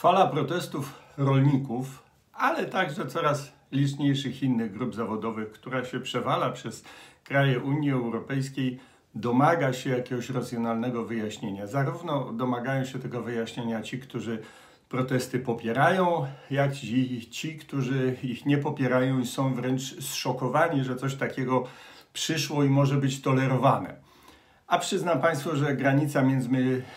Fala protestów rolników, ale także coraz liczniejszych innych grup zawodowych, która się przewala przez kraje Unii Europejskiej, domaga się jakiegoś racjonalnego wyjaśnienia. Zarówno domagają się tego wyjaśnienia ci, którzy protesty popierają, jak i ci, którzy ich nie popierają i są wręcz zszokowani, że coś takiego przyszło i może być tolerowane. A przyznam Państwu, że granica między,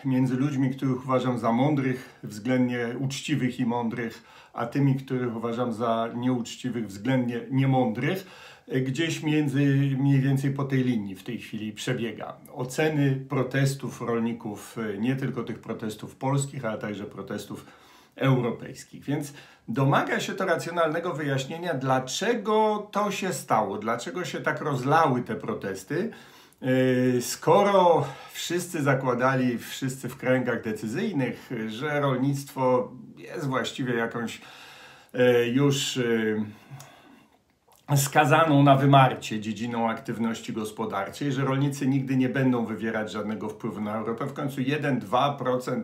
między ludźmi, których uważam za mądrych, względnie uczciwych i mądrych, a tymi, których uważam za nieuczciwych, względnie niemądrych, gdzieś między mniej więcej po tej linii w tej chwili przebiega. Oceny protestów rolników, nie tylko tych protestów polskich, ale także protestów europejskich. Więc domaga się to racjonalnego wyjaśnienia, dlaczego to się stało, dlaczego się tak rozlały te protesty skoro wszyscy zakładali, wszyscy w kręgach decyzyjnych, że rolnictwo jest właściwie jakąś yy, już yy, skazaną na wymarcie dziedziną aktywności gospodarczej, że rolnicy nigdy nie będą wywierać żadnego wpływu na Europę. W końcu 1-2%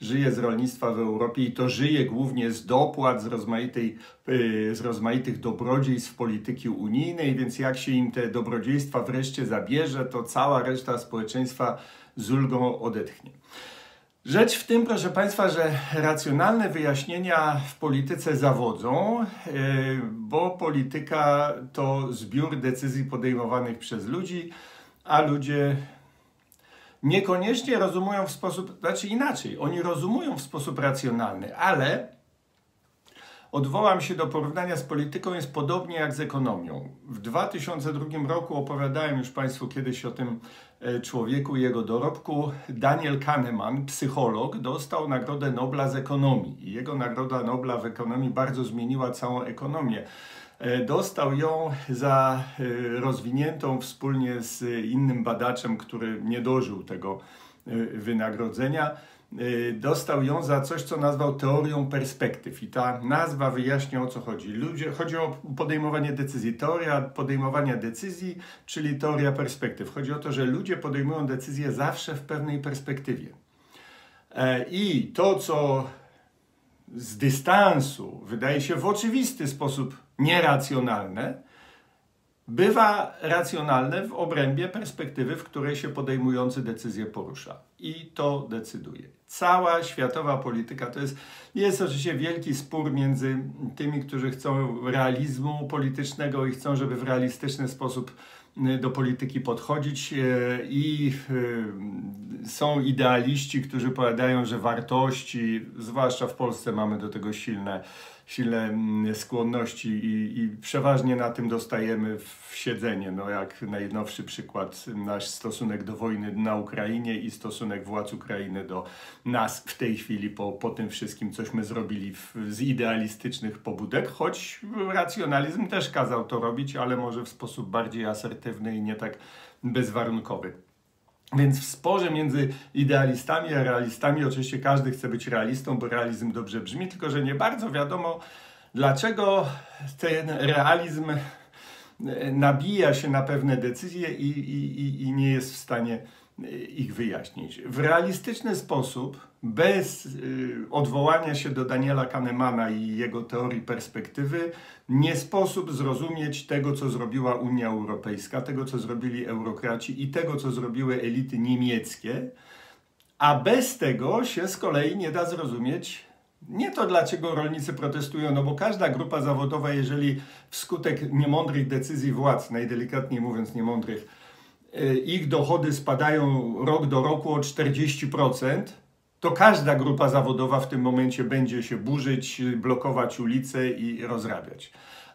żyje z rolnictwa w Europie i to żyje głównie z dopłat, z, rozmaitej, y, z rozmaitych dobrodziejstw polityki unijnej, więc jak się im te dobrodziejstwa wreszcie zabierze, to cała reszta społeczeństwa z ulgą odetchnie. Rzecz w tym, proszę Państwa, że racjonalne wyjaśnienia w polityce zawodzą, e, bo polityka to zbiór decyzji podejmowanych przez ludzi, a ludzie niekoniecznie rozumują w sposób, znaczy inaczej, oni rozumują w sposób racjonalny, ale odwołam się do porównania z polityką, jest podobnie jak z ekonomią. W 2002 roku opowiadałem już Państwu kiedyś o tym e, człowieku i jego dorobku. Daniel Kahneman, psycholog, dostał Nagrodę Nobla z ekonomii. Jego Nagroda Nobla w ekonomii bardzo zmieniła całą ekonomię. E, dostał ją za e, rozwiniętą wspólnie z innym badaczem, który nie dożył tego wynagrodzenia dostał ją za coś, co nazwał teorią perspektyw. I ta nazwa wyjaśnia o co chodzi. Ludzie, chodzi o podejmowanie decyzji. Teoria podejmowania decyzji, czyli teoria perspektyw. Chodzi o to, że ludzie podejmują decyzje zawsze w pewnej perspektywie. E, I to, co z dystansu wydaje się w oczywisty sposób nieracjonalne, bywa racjonalne w obrębie perspektywy, w której się podejmujący decyzje porusza. I to decyduje. Cała światowa polityka to jest, jest oczywiście wielki spór między tymi, którzy chcą realizmu politycznego i chcą, żeby w realistyczny sposób y, do polityki podchodzić y, i y, są idealiści, którzy powiadają, że wartości, zwłaszcza w Polsce mamy do tego silne silne mm, skłonności i, i, przeważnie na tym dostajemy w siedzenie. No jak najnowszy przykład, nasz stosunek do wojny na Ukrainie i stosunek władz Ukrainy do nas w tej chwili po, po tym wszystkim, cośmy zrobili w, z idealistycznych pobudek, choć racjonalizm też kazał to robić, ale może w sposób bardziej asertywny i nie tak bezwarunkowy. Więc w sporze między idealistami a realistami, oczywiście każdy chce być realistą, bo realizm dobrze brzmi, tylko że nie bardzo wiadomo, dlaczego ten realizm e, nabija się na pewne decyzje i, i, i nie jest w stanie ich wyjaśnić. W realistyczny sposób, bez y, odwołania się do Daniela Kahnemana i jego teorii perspektywy, nie sposób zrozumieć tego, co zrobiła Unia Europejska, tego, co zrobili eurokraci i tego, co zrobiły elity niemieckie, a bez tego się z kolei nie da zrozumieć nie to, dlaczego rolnicy protestują, no bo każda grupa zawodowa, jeżeli wskutek niemądrych decyzji władz, najdelikatniej mówiąc niemądrych, Y, ich dochody spadają rok do roku o 40%, to każda grupa zawodowa w tym momencie będzie się burzyć, blokować ulice i rozrabiać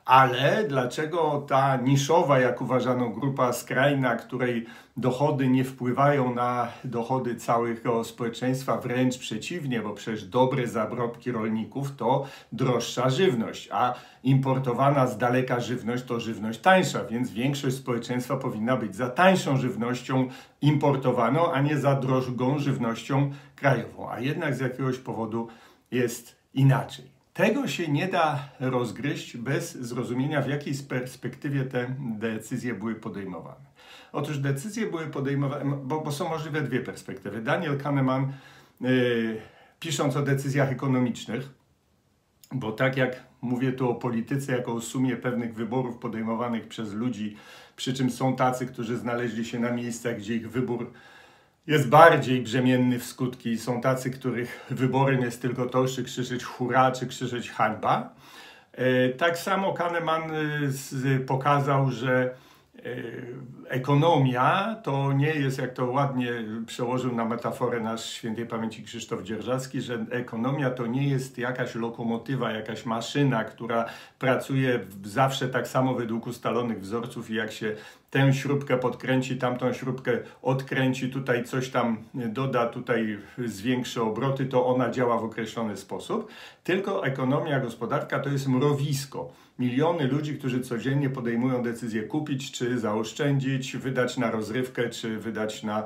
ale dlaczego ta niszowa, jak uważano, grupa skrajna, której dochody nie wpływają na dochody całego społeczeństwa, wręcz przeciwnie, bo przecież dobre zabrobki rolników to droższa żywność, a importowana z daleka żywność to żywność tańsza, więc większość społeczeństwa powinna być za tańszą żywnością importowaną, a nie za droższą żywnością krajową. A jednak z jakiegoś powodu jest inaczej. Tego się nie da rozgryźć bez zrozumienia, w jakiej perspektywie te decyzje były podejmowane. Otóż decyzje były podejmowane, bo, bo są możliwe dwie perspektywy. Daniel Kahneman yy, pisząc o decyzjach ekonomicznych, bo tak jak mówię tu o polityce jako o sumie pewnych wyborów podejmowanych przez ludzi, przy czym są tacy, którzy znaleźli się na miejscach, gdzie ich wybór jest bardziej brzemienny w skutki. Są tacy, których wyborem jest tylko to, czy krzyczeć hurra, czy krzyczeć hańba. E, tak samo Kahneman e, pokazał, że e, ekonomia to nie jest, jak to ładnie przełożył na metaforę nasz świętej pamięci Krzysztof Dzierżawski, że ekonomia to nie jest jakaś lokomotywa, jakaś maszyna, która pracuje zawsze tak samo według ustalonych wzorców i jak się tę śrubkę podkręci, tamtą śrubkę odkręci, tutaj coś tam doda, tutaj zwiększy obroty, to ona działa w określony sposób. Tylko ekonomia, gospodarka to jest mrowisko. Miliony ludzi, którzy codziennie podejmują decyzję kupić, czy zaoszczędzić, wydać na rozrywkę, czy wydać na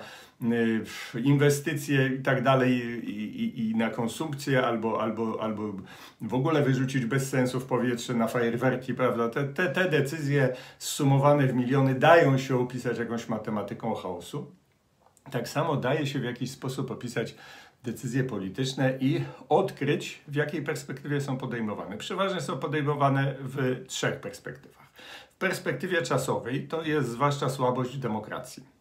inwestycje i tak dalej, i, i, na konsumpcję, albo, albo, albo w ogóle wyrzucić bez sensu w powietrze na fajerwerki, prawda? Te, te, te decyzje zsumowane w miliony dają się opisać jakąś matematyką chaosu. Tak samo daje się w jakiś sposób opisać decyzje polityczne i odkryć, w jakiej perspektywie są podejmowane. Przeważnie są podejmowane w trzech perspektywach. W perspektywie czasowej to jest zwłaszcza słabość demokracji.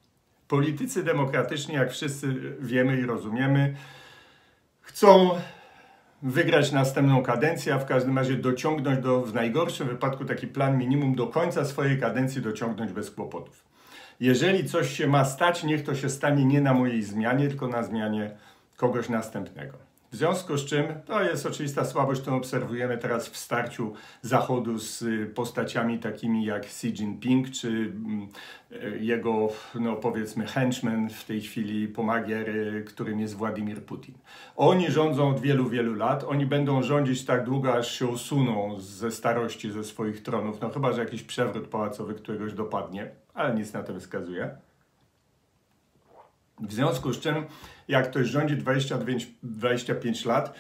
Politycy demokratyczni, jak wszyscy wiemy i rozumiemy, chcą wygrać następną kadencję, a w każdym razie dociągnąć do, w najgorszym wypadku taki plan minimum do końca swojej kadencji dociągnąć bez kłopotów. Jeżeli coś się ma stać, niech to się stanie nie na mojej zmianie, tylko na zmianie kogoś następnego. W związku z czym to jest oczywista słabość, którą obserwujemy teraz w starciu Zachodu z postaciami takimi jak Xi Jinping, czy mm, jego, no powiedzmy, henchman w tej chwili, pomagier, którym jest Władimir Putin. Oni rządzą od wielu, wielu lat. Oni będą rządzić tak długo, aż się usuną ze starości ze swoich tronów. No chyba, że jakiś przewrót pałacowy któregoś dopadnie, ale nic na to wskazuje. W związku z czym, jak ktoś rządzi 25, 25 lat,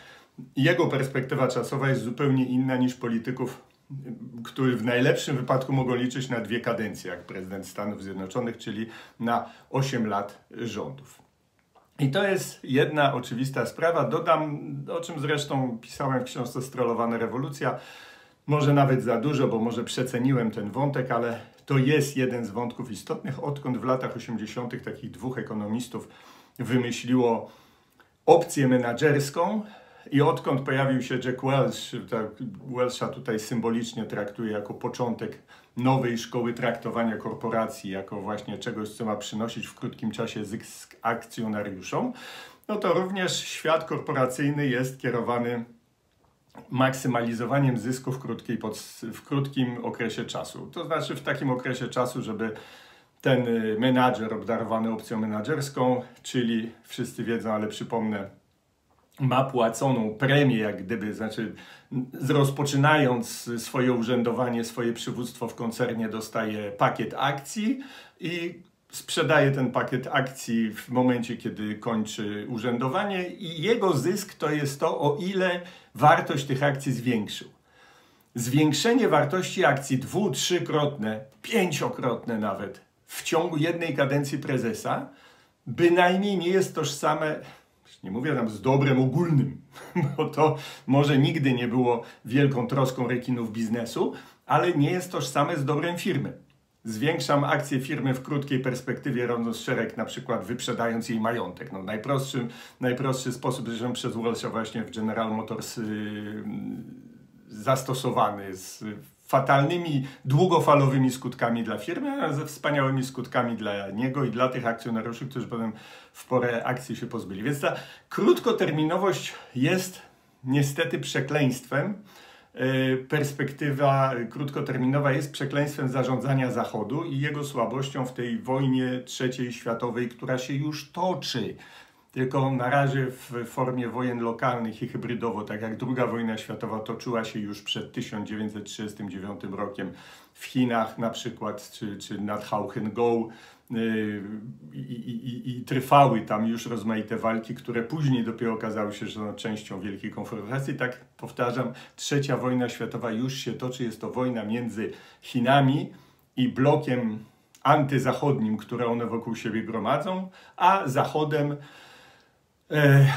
jego perspektywa czasowa jest zupełnie inna niż polityków, którzy w najlepszym wypadku mogą liczyć na dwie kadencje, jak prezydent Stanów Zjednoczonych, czyli na 8 lat rządów. I to jest jedna oczywista sprawa. Dodam, o czym zresztą pisałem w książce Strollowana rewolucja, może nawet za dużo, bo może przeceniłem ten wątek, ale to jest jeden z wątków istotnych, odkąd w latach 80. takich dwóch ekonomistów wymyśliło opcję menadżerską i odkąd pojawił się Jack Welch, tak Welcha tutaj symbolicznie traktuje jako początek nowej szkoły traktowania korporacji, jako właśnie czegoś, co ma przynosić w krótkim czasie zysk akcjonariuszom, no to również świat korporacyjny jest kierowany maksymalizowaniem zysku w, krótkiej w krótkim okresie czasu. To znaczy w takim okresie czasu, żeby ten y, menadżer obdarowany opcją menadżerską, czyli wszyscy wiedzą, ale przypomnę, ma płaconą premię, jak gdyby, znaczy rozpoczynając swoje urzędowanie, swoje przywództwo w koncernie dostaje pakiet akcji i sprzedaje ten pakiet akcji w momencie, kiedy kończy urzędowanie i jego zysk to jest to, o ile wartość tych akcji zwiększył. Zwiększenie wartości akcji dwu, trzykrotne, pięciokrotne nawet w ciągu jednej kadencji prezesa bynajmniej nie jest tożsame, nie mówię tam z dobrem ogólnym, bo to może nigdy nie było wielką troską rekinów biznesu, ale nie jest tożsame z dobrem firmy. Zwiększam akcje firmy w krótkiej perspektywie, rodząc szereg, na przykład wyprzedając jej majątek. No, najprostszy, najprostszy sposób, zresztą przez Walsha właśnie w General Motors yy, zastosowany z fatalnymi, długofalowymi skutkami dla firmy, a ze wspaniałymi skutkami dla niego i dla tych akcjonariuszy, którzy potem w porę akcji się pozbyli. Więc ta krótkoterminowość jest niestety przekleństwem, perspektywa krótkoterminowa jest przekleństwem zarządzania Zachodu i jego słabością w tej wojnie trzeciej światowej, która się już toczy. Tylko na razie w formie wojen lokalnych i hybrydowo, tak jak II wojna światowa toczyła się już przed 1939 rokiem w Chinach na przykład, czy, czy nad Hauchen-Go, Y, I, i, i, trwały tam już rozmaite walki, które później dopiero okazały się, że są częścią wielkiej konfrontacji. Tak powtarzam, trzecia wojna światowa już się toczy. Jest to wojna między Chinami i blokiem antyzachodnim, które one wokół siebie gromadzą, a Zachodem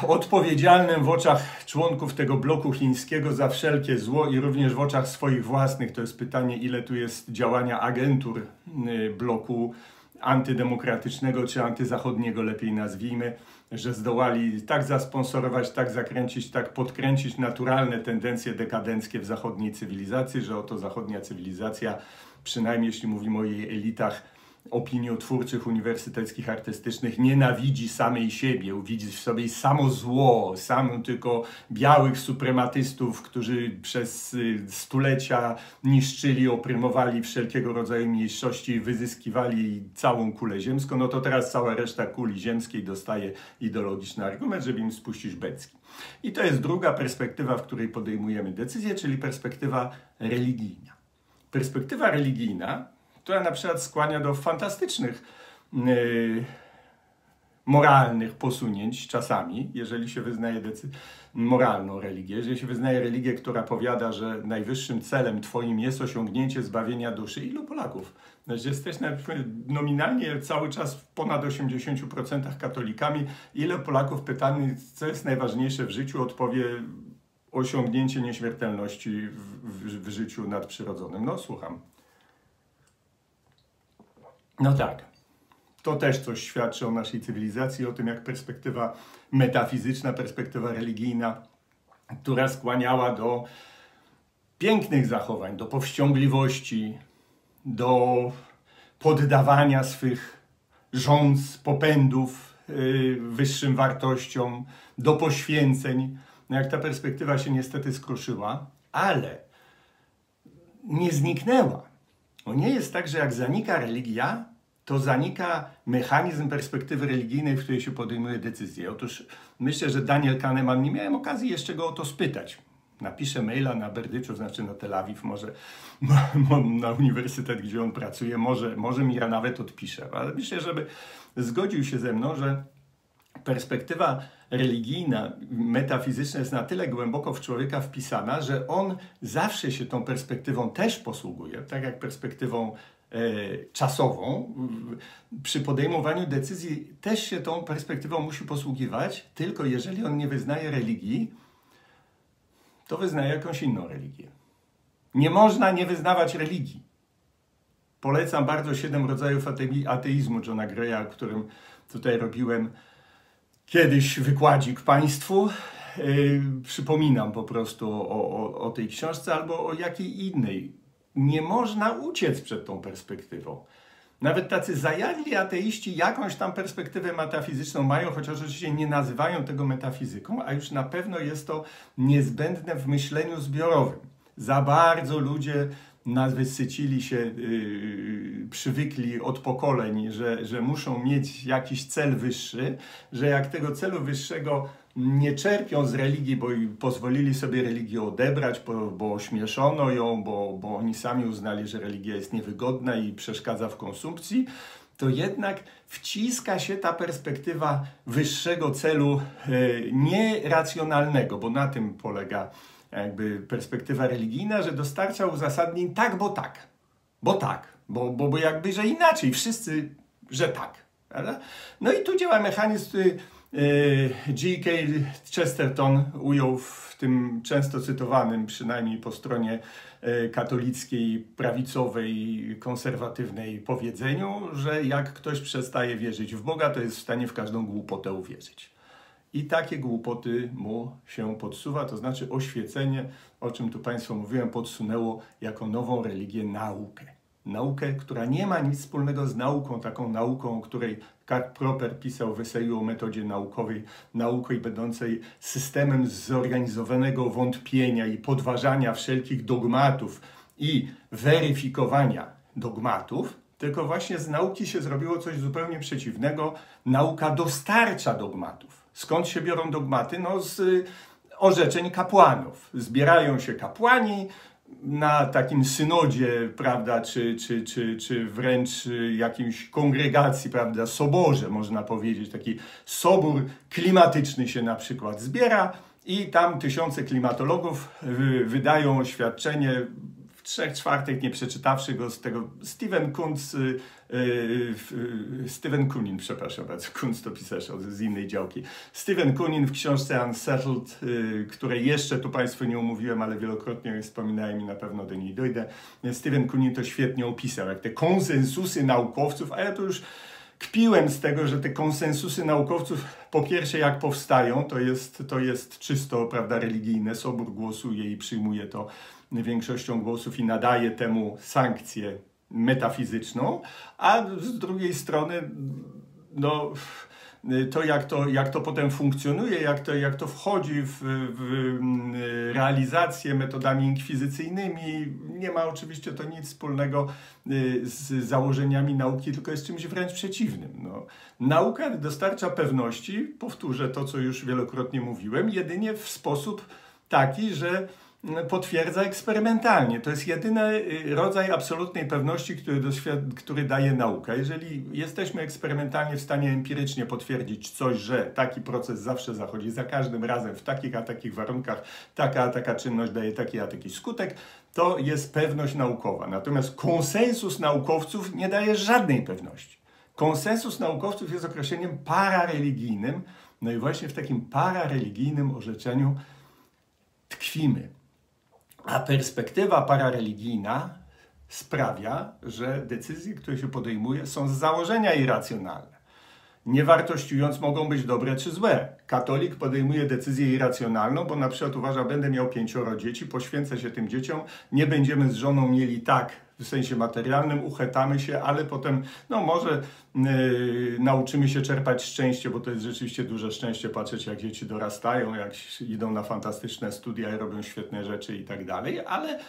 odpowiedzialnym w oczach członków tego bloku chińskiego za wszelkie zło i również w oczach swoich własnych. To jest pytanie, ile tu jest działania agentur e, bloku antydemokratycznego czy antyzachodniego, lepiej nazwijmy, że zdołali tak zasponsorować, tak zakręcić, tak podkręcić naturalne tendencje dekadenckie w zachodniej cywilizacji, że oto zachodnia cywilizacja, przynajmniej jeśli mówimy o jej elitach, opiniotwórczych, uniwersyteckich, artystycznych nienawidzi samej siebie, widzi w sobie samo zło, samą tylko białych suprematystów, którzy przez y, stulecia niszczyli, oprymowali wszelkiego rodzaju mniejszości, wyzyskiwali całą kulę ziemską, no to teraz cała reszta kuli ziemskiej dostaje ideologiczny argument, żeby im spuścić becki. I to jest druga perspektywa, w której podejmujemy decyzję, czyli perspektywa religijna. Perspektywa religijna która na przykład skłania do fantastycznych yy, moralnych posunięć czasami, jeżeli się wyznaje moralną religię, jeżeli się wyznaje religię, która powiada, że najwyższym celem Twoim jest osiągnięcie zbawienia duszy. Ilu Polaków? Znaczy jesteśmy nominalnie cały czas w ponad 80% katolikami. Ile Polaków pytany, co jest najważniejsze w życiu, odpowie osiągnięcie nieśmiertelności w, w, w życiu nadprzyrodzonym. No słucham. No tak. To też coś świadczy o naszej cywilizacji, o tym, jak perspektywa metafizyczna, perspektywa religijna, która skłaniała do pięknych zachowań, do powściągliwości, do poddawania swych rządz, popędów yy, wyższym wartościom, do poświęceń. No jak ta perspektywa się niestety skruszyła, ale nie zniknęła. To nie jest tak, że jak zanika religia, to zanika mechanizm perspektywy religijnej, w której się podejmuje decyzje. Otóż myślę, że Daniel Kahneman, nie miałem okazji jeszcze go o to spytać. Napiszę maila na Berdyczu, znaczy na Tel Awiw, może na uniwersytet, gdzie on pracuje, może, może mi nawet odpisze. Ale myślę, żeby zgodził się ze mną, że perspektywa religijna, metafizyczna jest na tyle głęboko w człowieka wpisana, że on zawsze się tą perspektywą też posługuje, tak jak perspektywą e, czasową. Przy podejmowaniu decyzji też się tą perspektywą musi posługiwać, tylko jeżeli on nie wyznaje religii, to wyznaje jakąś inną religię. Nie można nie wyznawać religii. Polecam bardzo siedem rodzajów ateizmu Johna Greya, o którym tutaj robiłem kiedyś wykładzik Państwu. Yy, przypominam po prostu o, o, o tej książce albo o jakiej innej. Nie można uciec przed tą perspektywą. Nawet tacy zajadli ateiści jakąś tam perspektywę metafizyczną mają, chociaż oczywiście nie nazywają tego metafizyką, a już na pewno jest to niezbędne w myśleniu zbiorowym. Za bardzo ludzie nawysycili się, yy, przywykli od pokoleń, że, że muszą mieć jakiś cel wyższy, że jak tego celu wyższego nie czerpią z religii, bo pozwolili sobie religię odebrać, bo, bo ośmieszono ją, bo, bo oni sami uznali, że religia jest niewygodna i przeszkadza w konsumpcji, to jednak wciska się ta perspektywa wyższego celu yy, nieracjonalnego, bo na tym polega jakby perspektywa religijna, że dostarcza uzasadnień tak, bo tak. Bo tak. Bo, bo, bo jakby, że inaczej. Wszyscy, że tak. Prawda? No i tu działa mechanizm, który G.K. Chesterton ujął w tym często cytowanym, przynajmniej po stronie e, katolickiej, prawicowej, konserwatywnej powiedzeniu, że jak ktoś przestaje wierzyć w Boga, to jest w stanie w każdą głupotę uwierzyć. I takie głupoty mu się podsuwa, to znaczy oświecenie, o czym tu Państwu mówiłem, podsunęło jako nową religię naukę. Naukę, która nie ma nic wspólnego z nauką, taką nauką, której Karl Proper pisał w eseju o metodzie naukowej, nauki będącej systemem zorganizowanego wątpienia i podważania wszelkich dogmatów i weryfikowania dogmatów, tylko właśnie z nauki się zrobiło coś zupełnie przeciwnego. Nauka dostarcza dogmatów. Skąd się biorą dogmaty? No z y, orzeczeń kapłanów. Zbierają się kapłani na takim synodzie, prawda, czy, czy, czy, czy wręcz y, jakimś kongregacji, prawda, soborze, można powiedzieć. Taki sobór klimatyczny się na przykład zbiera i tam tysiące klimatologów wydają oświadczenie trzech czwartych, nie przeczytawszy go z tego, Steven Kunz, yy, yy, Steven Kunin, przepraszam bardzo, Kunz to pisarz z innej działki. Steven Kunin w książce Unsettled, yy, której jeszcze tu Państwu nie omówiłem, ale wielokrotnie wspominałem i na pewno do niej dojdę. Steven Kunin to świetnie opisał, jak te konsensusy naukowców, a ja to już kpiłem z tego, że te konsensusy naukowców, po pierwsze jak powstają, to jest, to jest czysto prawda, religijne, Sobór głosuje i przyjmuje to większością głosów i nadaje temu sankcję metafizyczną, a z drugiej strony no, to, jak to, jak to potem funkcjonuje, jak to, jak to wchodzi w, w realizację metodami inkwizycyjnymi, nie ma oczywiście to nic wspólnego y, z założeniami nauki, tylko jest czymś wręcz przeciwnym. No, nauka dostarcza pewności, powtórzę to, co już wielokrotnie mówiłem, jedynie w sposób taki, że potwierdza eksperymentalnie. To jest jedyny y, rodzaj absolutnej pewności, który, który daje nauka. Jeżeli jesteśmy eksperymentalnie w stanie empirycznie potwierdzić coś, że taki proces zawsze zachodzi za każdym razem w takich a takich warunkach, taka a taka czynność daje taki a taki skutek, to jest pewność naukowa. Natomiast konsensus naukowców nie daje żadnej pewności. Konsensus naukowców jest określeniem parareligijnym, no i właśnie w takim parareligijnym orzeczeniu tkwimy. A perspektywa parareligijna sprawia, że decyzje, które się podejmuje, są z założenia irracjonalne. Nie wartościując, mogą być dobre czy złe. Katolik podejmuje decyzję irracjonalną, bo na przykład uważa, będę miał pięcioro dzieci, poświęcę się tym dzieciom, nie będziemy z żoną mieli tak w sensie materialnym, uchetamy się, ale potem, no może yy, nauczymy się czerpać szczęście, bo to jest rzeczywiście duże szczęście patrzeć, jak dzieci dorastają, jak idą na fantastyczne studia i robią świetne rzeczy i tak dalej, ale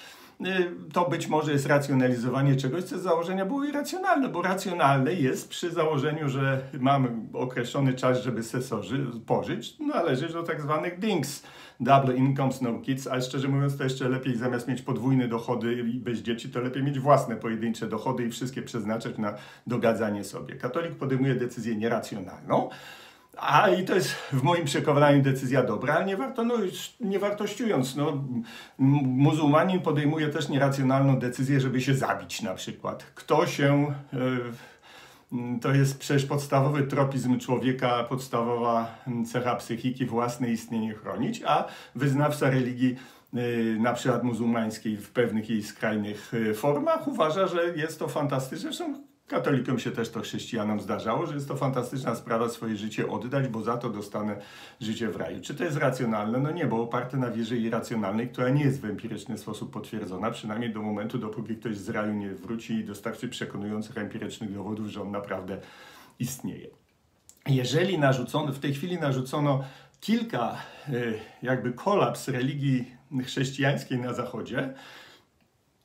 to być może jest racjonalizowanie czegoś, co z założenia było irracjonalne, bo racjonalne jest przy założeniu, że mamy określony czas, żeby sesorzy pożyć, należy do tak zwanych DINGS, double incomes, no kids, ale szczerze mówiąc to jeszcze lepiej zamiast mieć podwójne dochody i bez dzieci, to lepiej mieć własne pojedyncze dochody i wszystkie przeznaczać na dogadzanie sobie. Katolik podejmuje decyzję nieracjonalną, a i to jest w moim przekonaniu decyzja dobra, ale nie, warto, no, nie wartościując. No, muzułmanin podejmuje też nieracjonalną decyzję, żeby się zabić na przykład. Kto się... Mm, to jest przecież podstawowy tropizm człowieka, podstawowa cecha psychiki własne istnienie chronić, a wyznawca religii y, na przykład muzułmańskiej w pewnych jej skrajnych y, formach uważa, że jest to fantastyczne. Zresztą Katolikom się też to chrześcijanom zdarzało, że jest to fantastyczna sprawa swoje życie oddać, bo za to dostanę życie w raju. Czy to jest racjonalne? No nie, bo oparte na wierze irracjonalnej, która nie jest w empiryczny sposób potwierdzona, przynajmniej do momentu, dopóki ktoś z raju nie wróci i dostarczy przekonujących empirycznych dowodów, że on naprawdę istnieje. Jeżeli narzucono, w tej chwili narzucono kilka, y, jakby kolaps religii chrześcijańskiej na Zachodzie,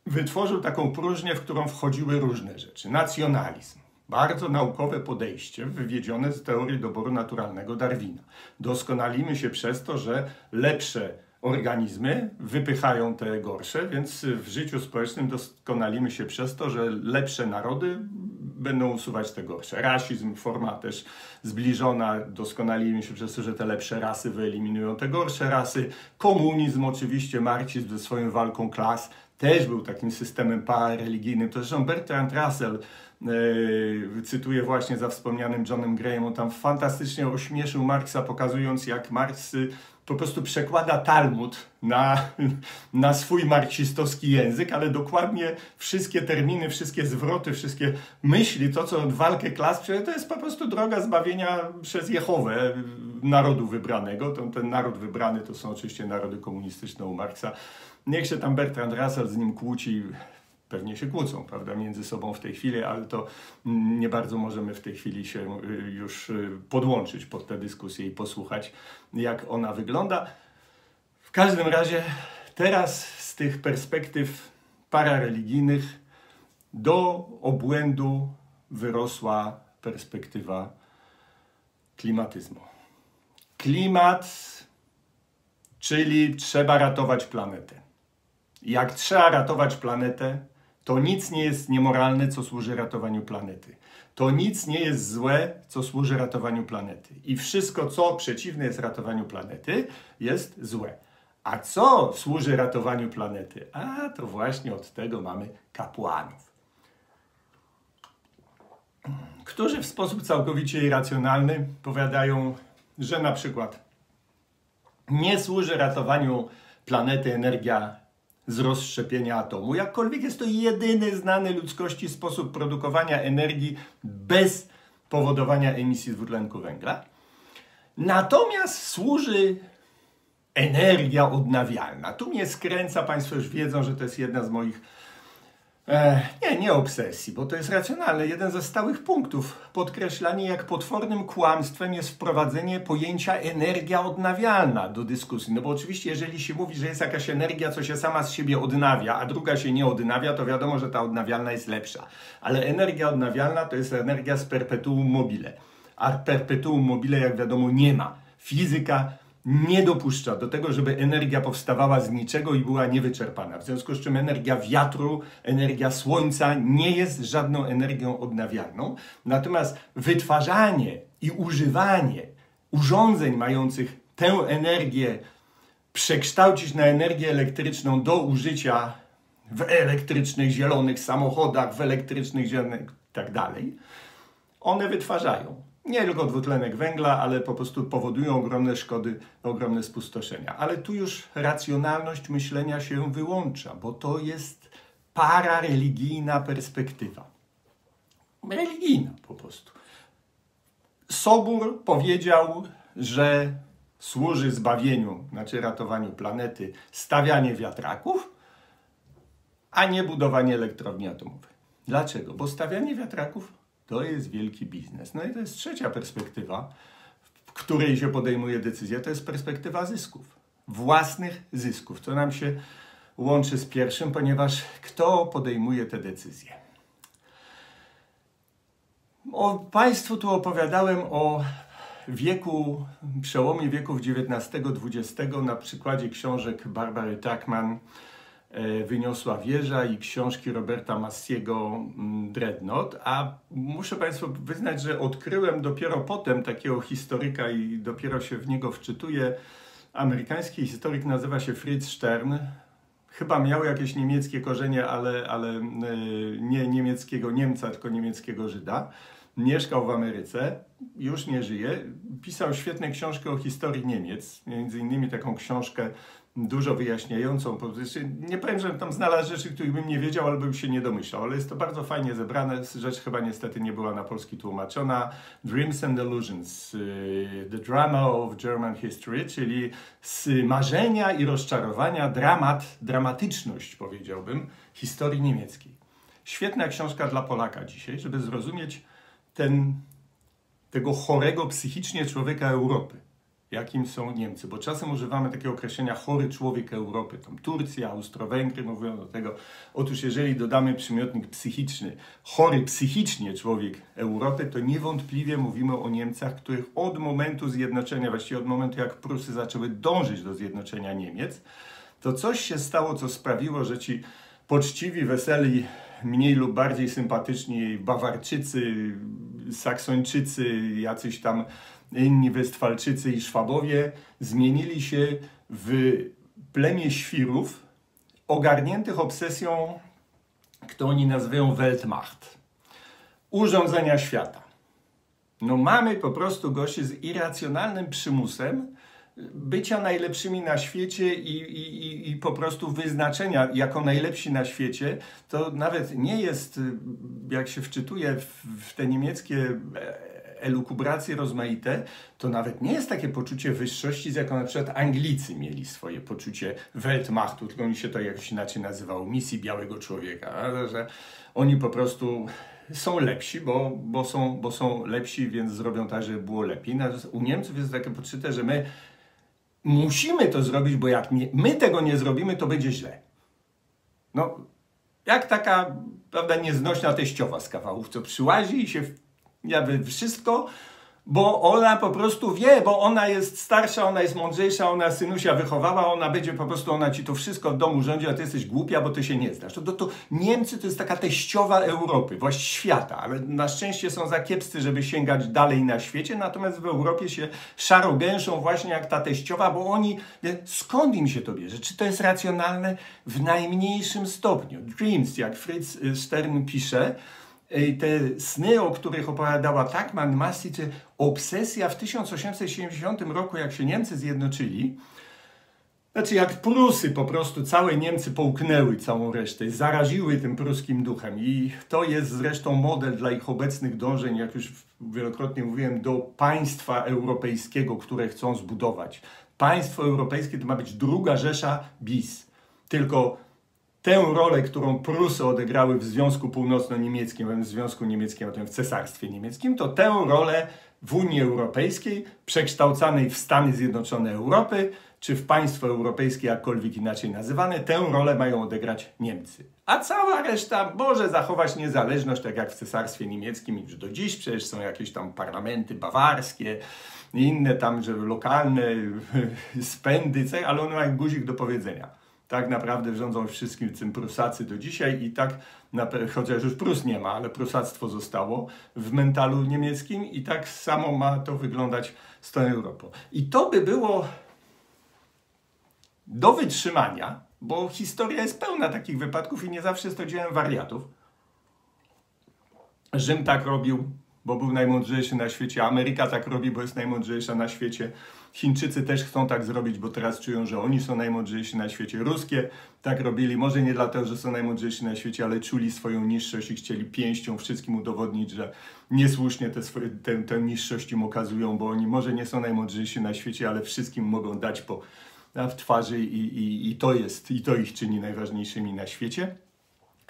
wytworzył taką próżnię, w którą wchodziły różne rzeczy. Nacjonalizm. Bardzo naukowe podejście, wywiedzione z teorii doboru naturalnego Darwina. Doskonalimy się przez to, że lepsze organizmy wypychają te gorsze, więc w życiu społecznym doskonalimy się przez to, że lepsze narody będą usuwać te gorsze. Rasizm, forma też zbliżona, doskonalimy się przez to, że te lepsze rasy wyeliminują te gorsze rasy. Komunizm oczywiście, marksizm ze swoją walką klas, też był takim systemem parareligijnym. To zresztą Bertrand Russell, yy, cytuję właśnie za wspomnianym Johnem Graham, on tam fantastycznie ośmieszył Marksa, pokazując jak Marks y, po prostu przekłada Talmud na, na swój marksistowski język, ale dokładnie wszystkie terminy, wszystkie zwroty, wszystkie myśli, to co walkę klas, to jest po prostu droga zbawienia przez Jehowę narodu wybranego. Ten, ten naród wybrany to są oczywiście narody komunistyczne u Marksa. Niech się tam Bertrand Russell z nim kłóci, pewnie się kłócą, prawda, między sobą w tej chwili, ale to nie bardzo możemy w tej chwili się y, już y, podłączyć pod tę dyskusję i posłuchać, jak ona wygląda. W każdym razie teraz z tych perspektyw parareligijnych do obłędu wyrosła perspektywa klimatyzmu. Klimat, czyli trzeba ratować planetę. Jak trzeba ratować planetę, to nic nie jest niemoralne, co służy ratowaniu planety. To nic nie jest złe, co służy ratowaniu planety. I wszystko, co przeciwne jest ratowaniu planety, jest złe. A co służy ratowaniu planety? A to właśnie od tego mamy kapłanów, którzy w sposób całkowicie irracjonalny powiadają, że na przykład nie służy ratowaniu planety energia z rozszczepienia atomu, jakkolwiek jest to jedyny znany ludzkości sposób produkowania energii bez powodowania emisji dwutlenku węgla. Natomiast służy energia odnawialna. Tu mnie skręca, Państwo już wiedzą, że to jest jedna z moich E, nie, nie obsesji, bo to jest racjonalne. Jeden ze stałych punktów podkreślanie, jak potwornym kłamstwem jest wprowadzenie pojęcia energia odnawialna do dyskusji. No bo oczywiście, jeżeli się mówi, że jest jakaś energia, co się sama z siebie odnawia, a druga się nie odnawia, to wiadomo, że ta odnawialna jest lepsza. Ale energia odnawialna to jest energia z perpetuum mobile. A perpetuum mobile, jak wiadomo, nie ma. Fizyka nie dopuszcza do tego, żeby energia powstawała z niczego i była niewyczerpana. W związku z czym energia wiatru, energia słońca nie jest żadną energią odnawialną. Natomiast wytwarzanie i używanie urządzeń mających tę energię przekształcić na energię elektryczną do użycia w elektrycznych zielonych samochodach, w elektrycznych zielonych tak dalej, one wytwarzają nie tylko dwutlenek węgla, ale po prostu powodują ogromne szkody, ogromne spustoszenia. Ale tu już racjonalność myślenia się wyłącza, bo to jest parareligijna perspektywa. Religijna po prostu. Sobór powiedział, że służy zbawieniu, znaczy ratowaniu planety, stawianie wiatraków, a nie budowanie elektrowni atomowej. Dlaczego? Bo stawianie wiatraków to jest wielki biznes. No i to jest trzecia perspektywa, w której się podejmuje decyzja, to jest perspektywa zysków. Własnych zysków, co nam się łączy z pierwszym, ponieważ kto podejmuje te decyzje? O, państwu tu opowiadałem o wieku, przełomie wieków XIX-XX na przykładzie książek Barbary Tuckman, wyniosła wieża i książki Roberta Massiego mm, Dreadnought, a muszę Państwu wyznać, że odkryłem dopiero potem takiego historyka i dopiero się w niego wczytuję. Amerykański historyk nazywa się Fritz Stern. Chyba miał jakieś niemieckie korzenie, ale, ale e, nie niemieckiego Niemca, tylko niemieckiego Żyda. Mieszkał w Ameryce, już nie żyje. Pisał świetne książki o historii Niemiec, między innymi taką książkę dużo wyjaśniającą. Nie powiem, że tam znalazł rzeczy, których bym nie wiedział albo bym się nie domyślał, ale jest to bardzo fajnie zebrane. Rzecz chyba niestety nie była na polski tłumaczona. Dreams and Illusions, y, The Drama of German History, czyli z marzenia i rozczarowania, dramat, dramatyczność powiedziałbym, historii niemieckiej. Świetna książka dla Polaka dzisiaj, żeby zrozumieć ten, tego chorego psychicznie człowieka Europy jakim są Niemcy, bo czasem używamy takiego określenia chory człowiek Europy, tam Turcja, Austro-Węgry mówią do tego. Otóż jeżeli dodamy przymiotnik psychiczny, chory psychicznie człowiek Europy, to niewątpliwie mówimy o Niemcach, których od momentu zjednoczenia, właściwie od momentu jak Prusy zaczęły dążyć do zjednoczenia Niemiec, to coś się stało, co sprawiło, że ci poczciwi, weseli, mniej lub bardziej sympatyczni Bawarczycy, Saksończycy, jacyś tam inni Westfalczycy i Szwabowie zmienili się w plemię świrów ogarniętych obsesją, którą oni nazywają Weltmacht. Urządzenia świata. No mamy po prostu gości z irracjonalnym przymusem bycia najlepszymi na świecie i, i, i po prostu wyznaczenia jako najlepsi na świecie. To nawet nie jest, jak się wczytuje w, w te niemieckie elukubracje rozmaite, to nawet nie jest takie poczucie wyższości, z jaką na przykład Anglicy mieli swoje poczucie Weltmachtu, tylko oni się to jakoś inaczej nazywało, misji białego człowieka, że oni po prostu są lepsi, bo, bo, są, bo są lepsi, więc zrobią tak, żeby było lepiej. Natomiast u Niemców jest takie poczucie, że my musimy to zrobić, bo jak nie, my tego nie zrobimy, to będzie źle. No, jak taka, prawda, nieznośna teściowa z kawałów, co przyłazi i się jakby wszystko bo ona po prostu wie, bo ona jest starsza, ona jest mądrzejsza, ona synusia wychowała, ona będzie po prostu, ona ci to wszystko w domu rządzi, a ty jesteś głupia, bo ty się nie znasz. To, to, to Niemcy to jest taka teściowa Europy, właściwie świata, ale na szczęście są za kiepscy, żeby sięgać dalej na świecie, natomiast w Europie się szarogęszą właśnie jak ta teściowa, bo oni, skąd im się to bierze? Czy to jest racjonalne? W najmniejszym stopniu. Dreams, jak Fritz Stern pisze, te sny, o których opowiadała Takman Masi, czy obsesja w 1870 roku, jak się Niemcy zjednoczyli, znaczy jak Prusy po prostu, całe Niemcy połknęły całą resztę, zaraziły tym pruskim duchem i to jest zresztą model dla ich obecnych dążeń, jak już wielokrotnie mówiłem, do państwa europejskiego, które chcą zbudować. Państwo europejskie to ma być druga Rzesza bis. Tylko tę rolę, którą Prusy odegrały w Związku Północno-Niemieckim, w Związku Niemieckim, a potem w Cesarstwie Niemieckim, to tę rolę w Unii Europejskiej, przekształcanej w Stany Zjednoczone Europy, czy w państwo europejskie, jakkolwiek inaczej nazywane, tę rolę mają odegrać Niemcy. A cała reszta może zachować niezależność, tak jak w Cesarstwie Niemieckim już do dziś, przecież są jakieś tam parlamenty bawarskie, inne tam, że lokalne spędy, ale one mają guzik do powiedzenia tak naprawdę rządzą wszystkim tym Prusacy do dzisiaj i tak, chociaż już Prus nie ma, ale prusactwo zostało w mentalu niemieckim i tak samo ma to wyglądać z tą Europą. I to by było do wytrzymania, bo historia jest pełna takich wypadków i nie zawsze jest to dziełem wariatów. Rzym tak robił, bo był najmądrzejszy na świecie, Ameryka tak robi, bo jest najmądrzejsza na świecie. Chińczycy też chcą tak zrobić, bo teraz czują, że oni są najmądrzejsi na świecie. Ruskie tak robili, może nie dlatego, że są najmądrzejsi na świecie, ale czuli swoją niższość i chcieli pięścią wszystkim udowodnić, że niesłusznie tę te, te niższość im okazują, bo oni może nie są najmądrzejsi na świecie, ale wszystkim mogą dać po w twarzy i, i, i to jest, i to ich czyni najważniejszymi na świecie.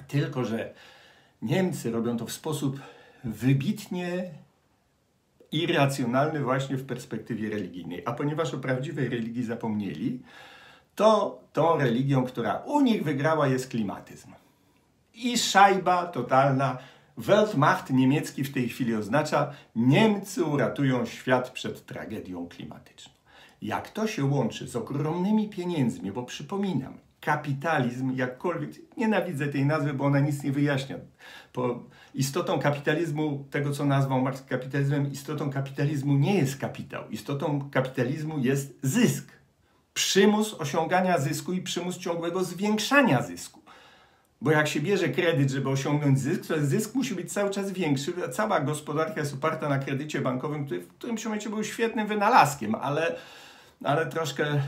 Tylko, że Niemcy robią to w sposób wybitnie irracjonalny właśnie w perspektywie religijnej. A ponieważ o prawdziwej religii zapomnieli, to tą religią, która u nich wygrała jest klimatyzm. I szajba totalna. Weltmacht niemiecki w tej chwili oznacza Niemcy uratują świat przed tragedią klimatyczną. Jak to się łączy z ogromnymi pieniędzmi, bo przypominam, kapitalizm, jakkolwiek, nienawidzę tej nazwy, bo ona nic nie wyjaśnia. Po istotą kapitalizmu, tego co nazwał Marx kapitalizmem, istotą kapitalizmu nie jest kapitał. Istotą kapitalizmu jest zysk. Przymus osiągania zysku i przymus ciągłego zwiększania zysku. Bo jak się bierze kredyt, żeby osiągnąć zysk, to zysk musi być cały czas większy. Cała gospodarka jest oparta na kredycie bankowym, który w którymś momencie był świetnym wynalazkiem, ale ale troszkę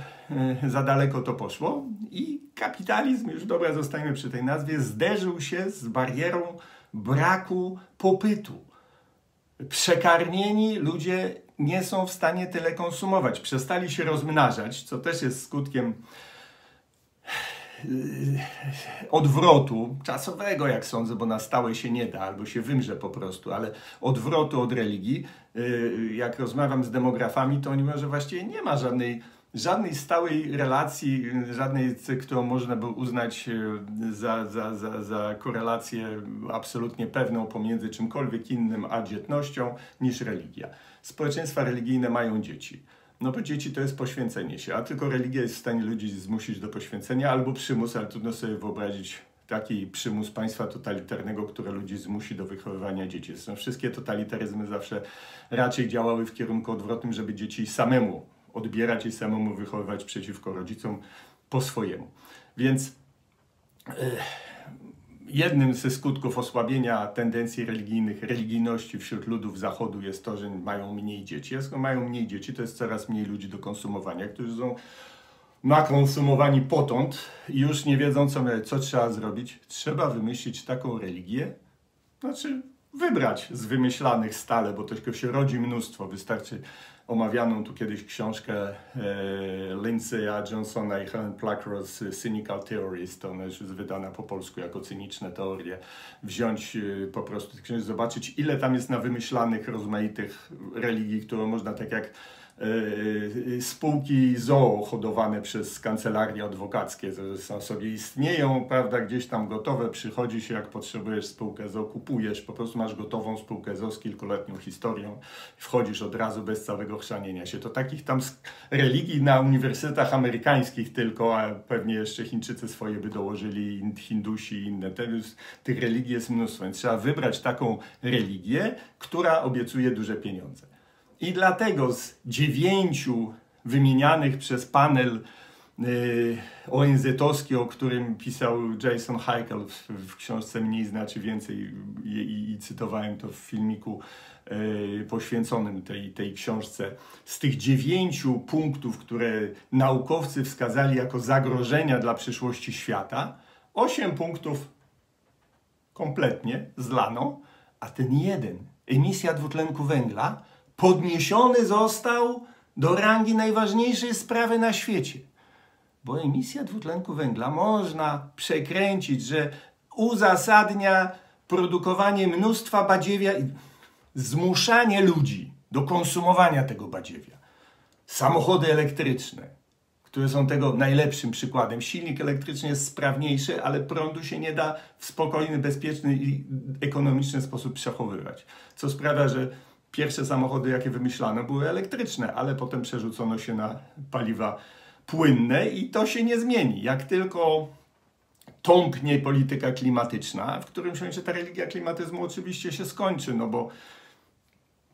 e, za daleko to poszło i kapitalizm, już dobra, zostajemy przy tej nazwie, zderzył się z barierą braku popytu. Przekarmieni ludzie nie są w stanie tyle konsumować, przestali się rozmnażać, co też jest skutkiem Yy, odwrotu, czasowego jak sądzę, bo na stałe się nie da, albo się wymrze po prostu, ale odwrotu od religii. Yy, jak rozmawiam z demografami, to oni mówią, że właściwie nie ma żadnej, żadnej stałej relacji, żadnej, którą można by uznać yy, za, za, za, za korelację absolutnie pewną pomiędzy czymkolwiek innym a dzietnością niż religia. Społeczeństwa religijne mają dzieci no bo dzieci to jest poświęcenie się, a tylko religia jest w stanie ludzi zmusić do poświęcenia albo przymus, ale trudno sobie wyobrazić taki przymus państwa totalitarnego, które ludzi zmusi do wychowywania dzieci. Zresztą wszystkie totalitaryzmy zawsze raczej działały w kierunku odwrotnym, żeby dzieci samemu odbierać i samemu wychowywać przeciwko rodzicom po swojemu. Więc... Yy jednym ze skutków osłabienia tendencji religijnych, religijności wśród ludów Zachodu jest to, że mają mniej dzieci. A mają mniej dzieci, to jest coraz mniej ludzi do konsumowania, którzy są nakonsumowani potąd i już nie wiedzą, co, co trzeba zrobić. Trzeba wymyślić taką religię, znaczy wybrać z wymyślanych stale, bo tylko się rodzi mnóstwo. Wystarczy omawianą tu kiedyś książkę e, Lindsaya Johnsona i Helen Pluckrose Cynical Theories, to ona już jest wydana po polsku jako cyniczne teorie, wziąć e, po prostu zobaczyć ile tam jest na wymyślanych, rozmaitych religii, które można tak jak spółki ZOO hodowane przez kancelarie adwokackie są sobie istnieją, prawda, gdzieś tam gotowe, przychodzi się jak potrzebujesz spółkę ZOO, kupujesz, po prostu masz gotową spółkę ZOO z kilkuletnią historią, wchodzisz od razu bez całego chrzanienia się. To takich tam religii na uniwersytetach amerykańskich tylko, a pewnie jeszcze Chińczycy swoje by dołożyli, Hindusi i inne, tych religii jest mnóstwo, więc trzeba wybrać taką religię, która obiecuje duże pieniądze. I dlatego z dziewięciu wymienianych przez panel y, ONZ-owski, o którym pisał Jason Heikel w, w książce Mniej znaczy więcej i, i, i cytowałem to w filmiku y, poświęconym tej, tej książce. Z tych dziewięciu punktów, które naukowcy wskazali jako zagrożenia dla przyszłości świata, osiem punktów kompletnie zlano, a ten jeden, emisja dwutlenku węgla, podniesiony został do rangi najważniejszej sprawy na świecie. Bo emisja dwutlenku węgla można przekręcić, że uzasadnia produkowanie mnóstwa badziewia i zmuszanie ludzi do konsumowania tego badziewia. Samochody elektryczne, które są tego najlepszym przykładem. Silnik elektryczny jest sprawniejszy, ale prądu się nie da w spokojny, bezpieczny i ekonomiczny sposób przechowywać. Co sprawia, że pierwsze samochody, jakie wymyślano, były elektryczne, ale potem przerzucono się na paliwa płynne i to się nie zmieni. Jak tylko tąpnie polityka klimatyczna, w którymś momencie ta religia klimatyzmu oczywiście się skończy, no bo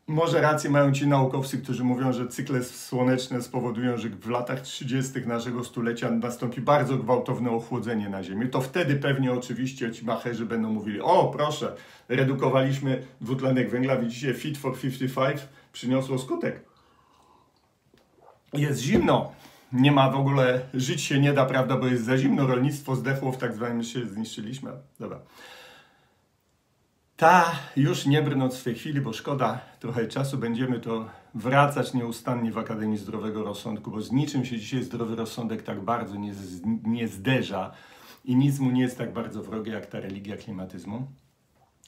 może rację mają ci naukowcy, którzy mówią, że cykle słoneczne spowodują, że w latach 30. naszego stulecia nastąpi bardzo gwałtowne ochłodzenie na Ziemi. To wtedy pewnie oczywiście ci macherzy będą mówili: O, proszę, redukowaliśmy dwutlenek węgla, widzicie, Fit for 55 przyniosło skutek. Jest zimno, nie ma w ogóle, żyć się nie da, prawda, bo jest za zimno, rolnictwo zdechło, w tak zwanym się zniszczyliśmy. Dobra. Ta, już nie brnąc w tej chwili, bo szkoda trochę czasu, będziemy to wracać nieustannie w Akademii Zdrowego Rozsądku, bo z niczym się dzisiaj zdrowy rozsądek tak bardzo nie, nie zderza i nic mu nie jest tak bardzo wrogie jak ta religia klimatyzmu.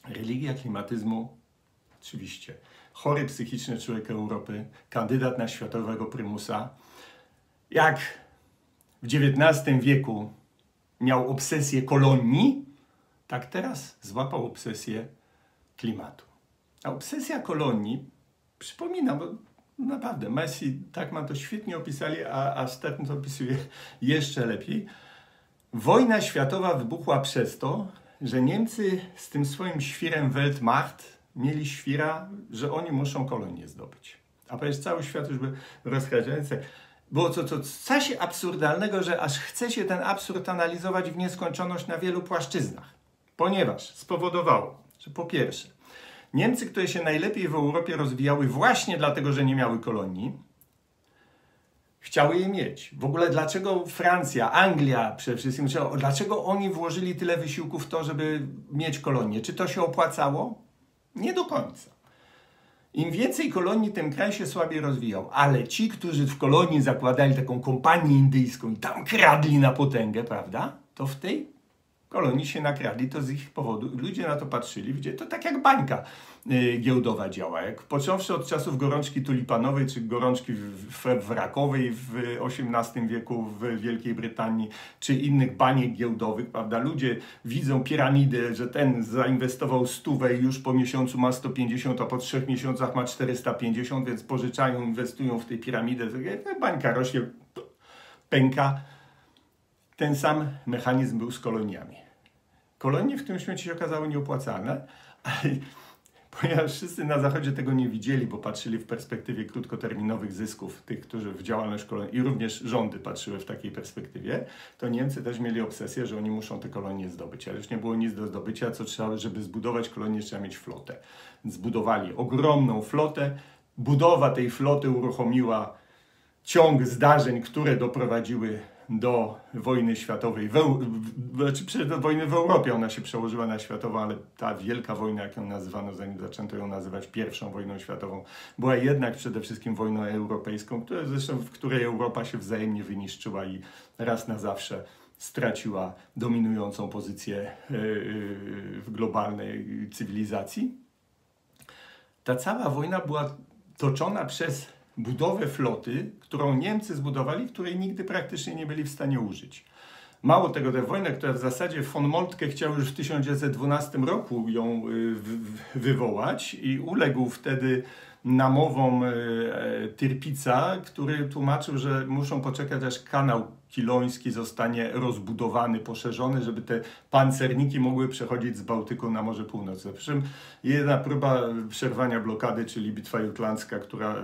Religia klimatyzmu, oczywiście, chory psychiczny człowiek Europy, kandydat na światowego prymusa, jak w XIX wieku miał obsesję kolonii, tak teraz złapał obsesję klimatu. A obsesja kolonii, przypominam, bo naprawdę Messi tak ma to świetnie opisali, a, a Stern to opisuje jeszcze lepiej. Wojna światowa wybuchła przez to, że Niemcy z tym swoim świrem Weltmacht mieli świra, że oni muszą kolonię zdobyć. A przecież cały świat już by rozkraczający. Było to, to coś absurdalnego, że aż chce się ten absurd analizować w nieskończoność na wielu płaszczyznach. Ponieważ spowodowało, że po pierwsze, Niemcy, które się najlepiej w Europie rozwijały właśnie dlatego, że nie miały kolonii, chciały je mieć. W ogóle dlaczego Francja, Anglia przede wszystkim, dlaczego oni włożyli tyle wysiłku w to, żeby mieć kolonię? Czy to się opłacało? Nie do końca. Im więcej kolonii, tym kraj się słabiej rozwijał. Ale ci, którzy w kolonii zakładali taką kompanię indyjską i tam kradli na potęgę, prawda? To w tej kolonii się nakradli, to z ich powodu ludzie na to patrzyli, widzieli, to tak jak bańka y, giełdowa działa. Jak począwszy od czasów gorączki tulipanowej czy gorączki wrakowej w XVIII wieku w Wielkiej Brytanii, czy innych baniek giełdowych, prawda? Ludzie widzą piramidę, że ten zainwestował stówę i już po miesiącu ma 150, a po trzech miesiącach ma 450, więc pożyczają, inwestują w tej piramidę. Bańka rośnie, pęka ten sam mechanizm był z koloniami. Kolonie w tym świecie się okazały nieopłacalne, ponieważ wszyscy na Zachodzie tego nie widzieli, bo patrzyli w perspektywie krótkoterminowych zysków tych, którzy w działalność kolonii, i również rządy patrzyły w takiej perspektywie, to Niemcy też mieli obsesję, że oni muszą te kolonie zdobyć. Ale już nie było nic do zdobycia, co trzeba, żeby zbudować kolonię, trzeba mieć flotę. Zbudowali ogromną flotę. Budowa tej floty uruchomiła ciąg zdarzeń, które doprowadziły do wojny światowej, w, znaczy do wojny w Europie, ona się przełożyła na światową, ale ta wielka wojna, jak ją nazywano, zanim zaczęto ją nazywać pierwszą wojną światową, była jednak przede wszystkim wojną europejską, która, zresztą w której Europa się wzajemnie wyniszczyła i raz na zawsze straciła dominującą pozycję e, e, w globalnej cywilizacji. Ta cała wojna była toczona przez budowę floty, którą Niemcy zbudowali, której nigdy praktycznie nie byli w stanie użyć. Mało tego, tę wojnę, która w zasadzie von Moltke chciał już w 1912 roku ją y, wywołać i uległ wtedy namowom y, e, Tyrpica, który tłumaczył, że muszą poczekać aż kanał Kiloński zostanie rozbudowany, poszerzony, żeby te pancerniki mogły przechodzić z Bałtyku na Morze Północne. Przy czym jedna próba przerwania blokady, czyli Bitwa Jutlandzka, która